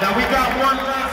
Now we got one left.